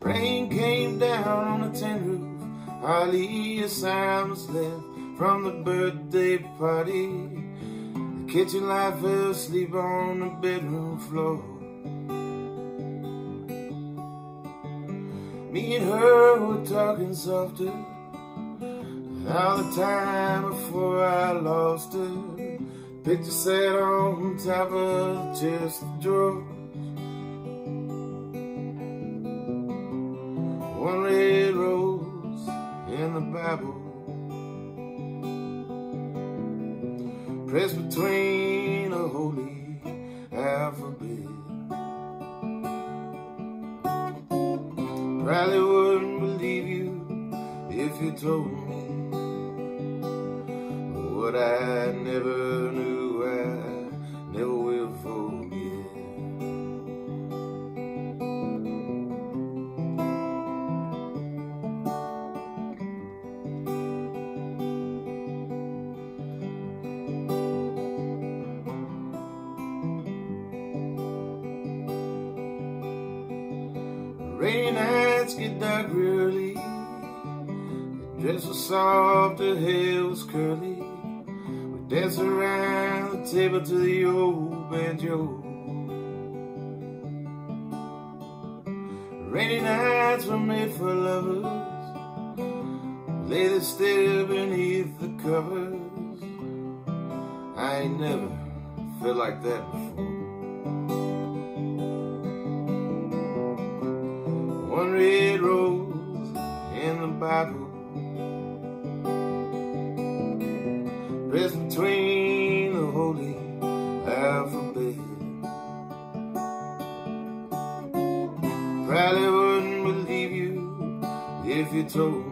Rain came down on the tin roof, hardly a sound was left from the birthday party. The kitchen light fell asleep on the bedroom floor. Me and her were talking softer all the time before I lost her. Picture sat on top of the chest drawer. One red rose in the Bible. Pressed between a holy alphabet. Probably wouldn't believe you if you told me What I never knew Rainy nights get dark early. Your dress was soft, her hair was curly. We dance around the table to the old banjo. Rainy nights were made for lovers. Lay the still beneath the covers. I ain't never felt like that before. One red rose in the Bible. Pressed between the holy alphabet. Probably wouldn't believe you if you told